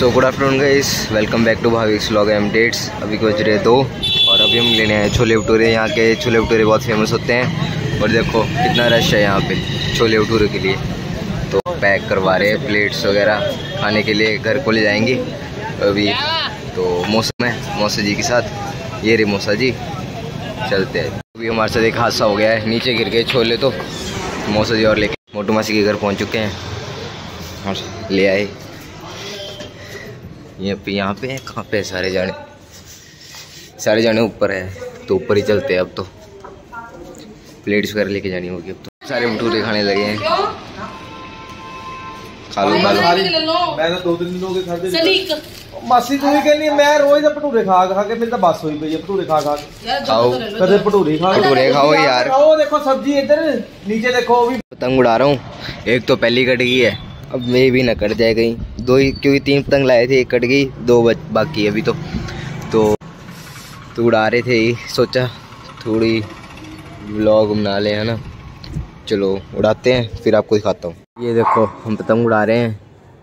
So good afternoon guys welcome back to Bhaviks vlog M डेट्स अभी बज रहे दो, और अभी हम लेने आए छोले भटूरे। यहाँ के छोले भटूरे बहुत फ़ेमस होते हैं, और देखो कितना रश है यहाँ पे छोले भटूरे के लिए। तो पैक करवा रहे हैं प्लेट्स वगैरह खाने के लिए घर को ले जाएँगे अभी। तो मौसम है, मौसा जी के साथ। ये रे मौसा जी। चलते हैं। अभी हमारे साथ एक हादसा हो गया है, नीचे गिर गए छोले तो। मौसा जी और लेके, मोटू मासी के घर पहुँच चुके हैं। और ले आए। ये पे यहाँ पे कहाँ पे है सारे जाने सारे जाने ऊपर है तो ऊपर ही चलते हैं अब तो प्लेट्स वगैरह लेके जानी होगी अब तो सारे भटूरे खाने लगे हैं खा लो खा लो ਮੈਂ ਤਾਂ ਦੋ ਤਿੰਨ ਦਿਨ ਹੋ ਗਏ ਖਾਦੇ ਮਾਸੀ ਤੂੰ ਵੀ ਕਹਿੰਦੀ ਮੈਂ ਰੋਜ਼ ਦਾ ਭਟੂਰੇ ਖਾ ਖਾ ਕੇ ਮੇਰੀ ਤਾਂ ਬਸ ਹੋਈ ਪਈ ਹੈ ਭਟੂਰੇ ਖਾ ਖਾ ਕੇ खाओ ਕਦੇ ਭਟੂਰੇ ਖਾ भटूरे खाओ यार ਉਹ ਦੇਖੋ ਸਬਜ਼ੀ ਇੱਧਰ ਨੀਚੇ ਦੇਖੋ ਉਹ ਵੀ पतंग उड़ा रहा हूँ एक तो पहली कट गई है अब मैं भी ना कट जाए कहीं। दो ही, क्योंकि तीन पतंग लाए थे, एक कट गई, दो बच, बाकी अभी तो। तो तो उड़ा रहे थे ही सोचा थोड़ी ब्लॉग बना ले, है ना? चलो, उड़ाते हैं, फिर आपको दिखाता हूँ। ये देखो, हम पतंग उड़ा रहे हैं,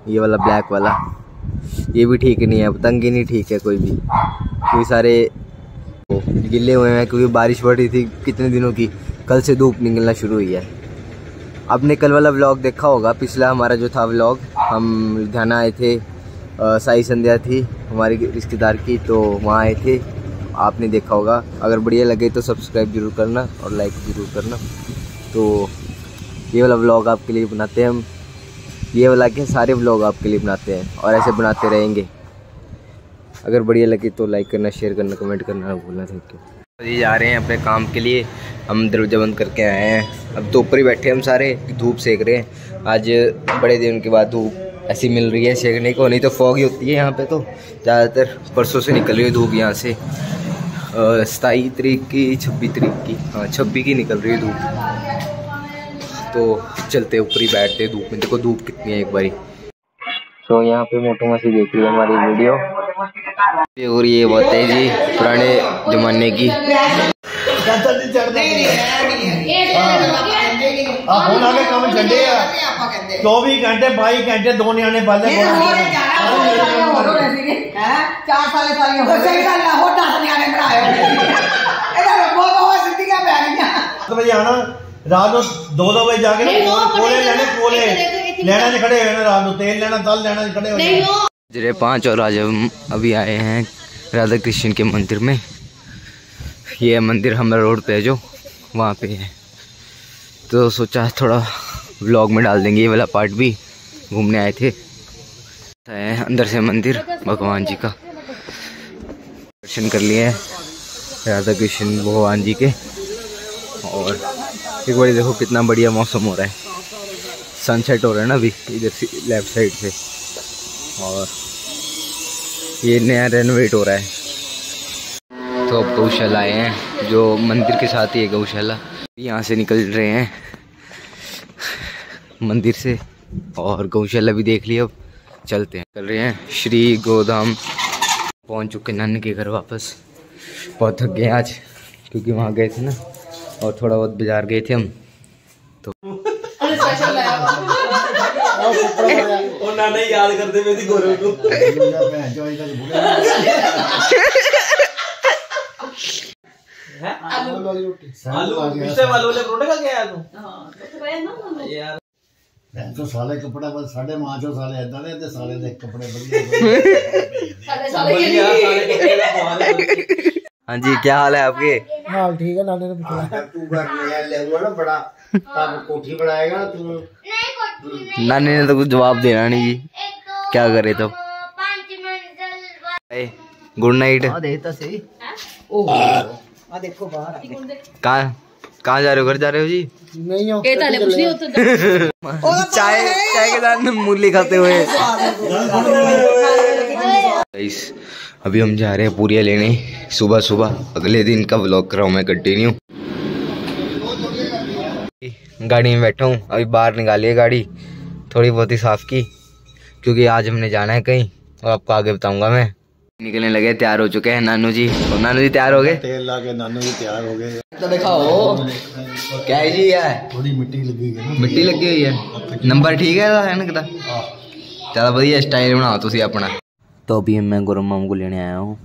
ये वाला ब्लैक वाला। ये भी ठीक नहीं है, पतंग ही नहीं ठीक है कोई भी। क्योंकि सारे गिले हुए हैं, क्योंकि बारिश पड़ रही थी कितने दिनों की, कल से धूप निकलना शुरू हुई है। आपने कल वाला व्लॉग देखा होगा पिछला हमारा जो था व्लॉग हम लुधियाना आए थे अ, साई संध्या थी हमारी रिश्तेदार की तो वहाँ आए थे आपने देखा होगा। अगर बढ़िया लगे तो सब्सक्राइब ज़रूर करना और लाइक ज़रूर करना। तो ये वाला व्लॉग आपके लिए बनाते हैं हम। ये वाला के सारे व्लॉग आपके लिए बनाते हैं और ऐसे बनाते रहेंगे। अगर बढ़िया लगे तो लाइक करना शेयर करना कमेंट करना भूलना थैंक यू जा रहे हैं अपने काम के लिए। हम दरवाज़ा बंद करके आए हैं। अब तो ऊपर ही बैठे हम सारे, धूप सेक रहे हैं। आज बड़े दिन के बाद धूप ऐसी मिल रही है सेकने को, नहीं तो फॉग ही होती है यहाँ पे तो। ज़्यादातर परसों से निकल रही है धूप यहाँ से। सताईस तरीक की, छब्बीस तरीक की हाँ छब्बीस की निकल रही है धूप। तो चलते ऊपर ही बैठते धूप में। देखो धूप कितनी है एक बारी। तो यहाँ पे मोटू मसी देख रही है हमारी वीडियो। और ये बात है जी, पुराने जमाने की। ਆ ਹੁਣ ਆ ਕੇ ਕੰਮ ਛੱਡੇ ਆ 24 ਘੰਟੇ 22 ਘੰਟੇ ਦੋ ਨਿਆਣੇ ਪਾਲੇ ਚਾਰ ਸਾਲੇ ਸਾਲੀਆਂ ਹੋ ਸਹੀ ਗੱਲ ਆ ਹੋ ਦਸ ਨਿਆਣੇ ਬਣਾਏ ਇਹਦਾ ਬਹੁਤ ਬਹੁਤ ਸਿੱਧੀਆਂ ਪੈ ਗਈਆਂ 7 ਵਜੇ ਆਣਾ ਰਾਤ ਨੂੰ 2-2 ਵਜੇ ਜਾ ਕੇ ਨਾ ਕੋਲੇ- ਕੋਲੇ ਲੈਣੇ ਕੋਲੇ ਲੈਣਾ ਚ ਖੜੇ ਹੋਏ ਨੇ ਰਾਤ ਨੂੰ ਤੇਲ ਲੈਣਾ ਤਲ ਲੈਣਾ ਚ ਖੜੇ ਹੋਏ ਨੇ जरे पाँच और आज हम अभी आए हैं राधा कृष्ण के मंदिर में ये मंदिर हमारे रोड पे है जो, वहाँ पे है। तो सोचा थोड़ा व्लॉग में डाल देंगे ये वाला पार्ट भी, घूमने आए थे। है अंदर से मंदिर, भगवान जी का। दर्शन कर लिए राधा कृष्ण भगवान जी के। और एक बार देखो कितना बढ़िया मौसम हो रहा है। सनसेट हो रहा है ना अभी, इधर से लेफ़्ट साइड से। और ये नया रेनोवेट हो रहा है। तो अब गौशाला आए हैं जो मंदिर के साथ ही है गौशाला। यहाँ से निकल रहे हैं। मंदिर से और गौशाला भी देख ली अब। चलते हैं। कर रहे हैं श्री गोधाम। पहुँच चुके नन के घर वापस। बहुत थक गए आज क्योंकि वहाँ गए थे ना और थोड़ा बहुत बाज़ार गए थे हम। तो याद करते हाँ? हाँ जी क्या हाल है आपके? हाल ठीक है नाने ने पूछा। तू घर ना बड़ा। तब कोठी बनाएगा तू। नानी ने तो कुछ जवाब देना नहीं जी। क्या करे तो? Good night. सही। कहा जा रहे हो? घर जा रहे हो जी? नहीं हो। के मूली खाते हुए। अभी हम जा रहे हैं पूरिया लेने। सुबह सुबह। अगले दिन का ब्लॉग कर रहा हूँ मैं कंटिन्यू गाड़ी में बैठा हूँ। अभी बाहर निकाली है गाड़ी थोड़ी बहुत ही साफ़ की क्योंकि आज हमने जाना है कहीं। और आपको आगे बताऊँगा मैं। निकलने लगे तैयार हो चुके हैं नानू जी। और नानू जी तैयार हो गए? तेल ला नानू जी तैयार हो गए। तो दिखाओ। क्या है जी ये? थोड़ी मिट्टी लगी है मिट्टी लगी हुई है। नंबर ठीक है है। ना किता बढ़िया स्टाइल बनाओ तुम अपना। तो अभी मैं गुरु माम को लेने आया हूँ।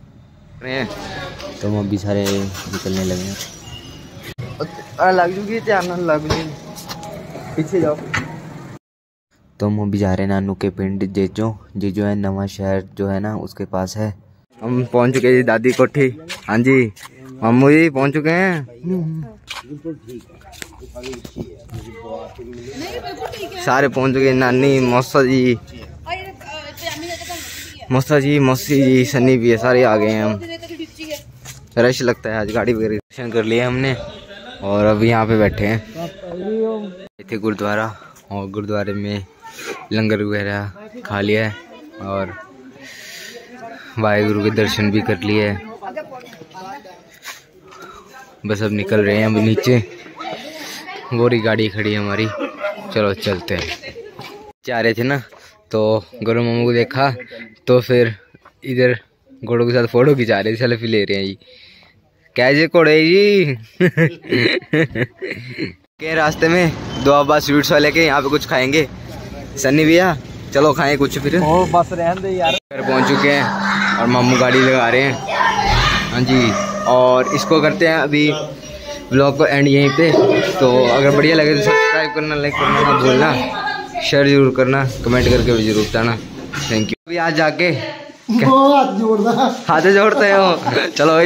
तो हम अभी सारे निकलने लगे लग जूगी ध्यान लग जूगी। पीछे जाओ। तो हम अभी जा रहे हैं नानू के पिंड जेजो जेजो है, नवा शहर जो है ना, उसके पास है। हम पहुँच चुके हैं दादी कोठी। हाँ जी, मामू जी पहुँच चुके हैं। सारे पहुँच चुके नानी, मौसा जी। मौसा जी, मौसी जी, सनी भी है, सारे आ गए हैं हम। रश लगता है आज, गाड़ी वगैरह दर्शन कर लिया हमने, और अब यहाँ पे बैठे हैं। थे गुरुद्वारा, और गुरुद्वारे में लंगर वगैरह खा लिया और वाहेगुरु के दर्शन भी कर लिए है। बस अब निकल रहे हैं अभी नीचे। गोरी गाड़ी खड़ी है हमारी। चलो चलते हैं। जा रहे थे ना तो गुरु मामू को देखा तो फिर इधर घोड़ों के साथ फ़ोटो खिंचा रहे थे सेल्फी ले रहे हैं जी। कैसे घोड़े जी? के रास्ते में दो अब्बा स्वीट्स वाले के, यहाँ पे कुछ खाएँगे। सन्नी भैया चलो खाएँ कुछ फिर। ओ बस रहन दे यार। घर पहुँच चुके हैं और मामू गाड़ी लगा रहे हैं। हाँ जी और इसको करते हैं अभी ब्लॉग को एंड यहीं पे। तो अगर बढ़िया लगे तो सब्सक्राइब करना लाइक करना ना भूलना। शेयर ज़रूर करना कमेंट करके भी ज़रूर बताना। थैंक यू अभी आज जाके हाथ जोड़ते हो। चलो